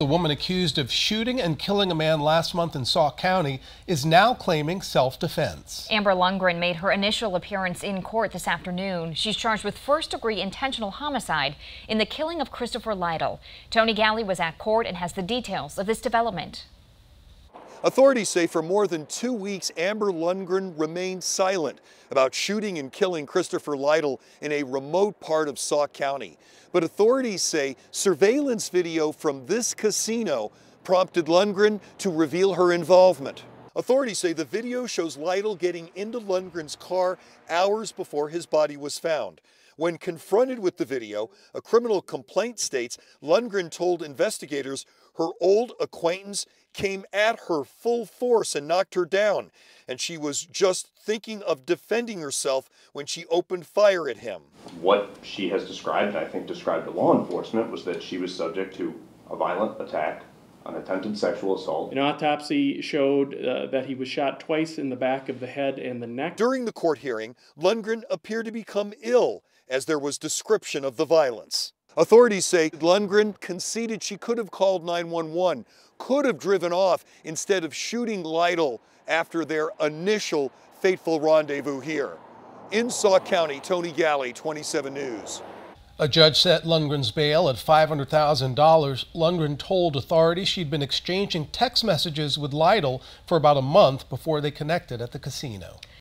The woman accused of shooting and killing a man last month in Sauk County is now claiming self-defense. Amber Lundgren made her initial appearance in court this afternoon. She's charged with first-degree intentional homicide in the killing of Christopher Lytle. Tony Galli was at court and has the details of this development. Authorities say for more than two weeks, Amber Lundgren remained silent about shooting and killing Christopher Lytle in a remote part of Sauk County. But authorities say surveillance video from this casino prompted Lundgren to reveal her involvement. Authorities say the video shows Lytle getting into Lundgren's car hours before his body was found. When confronted with the video, a criminal complaint states Lundgren told investigators her old acquaintance came at her full force and knocked her down, and she was just thinking of defending herself when she opened fire at him. What she has described, I think described to law enforcement, was that she was subject to a violent attack an attempted sexual assault. An autopsy showed uh, that he was shot twice in the back of the head and the neck. During the court hearing, Lundgren appeared to become ill as there was description of the violence. Authorities say Lundgren conceded she could have called 911, could have driven off instead of shooting Lytle after their initial fateful rendezvous here. In Sauk County, Tony Galli, 27 News. A judge set Lundgren's bail at $500,000. Lundgren told authorities she'd been exchanging text messages with Lytle for about a month before they connected at the casino.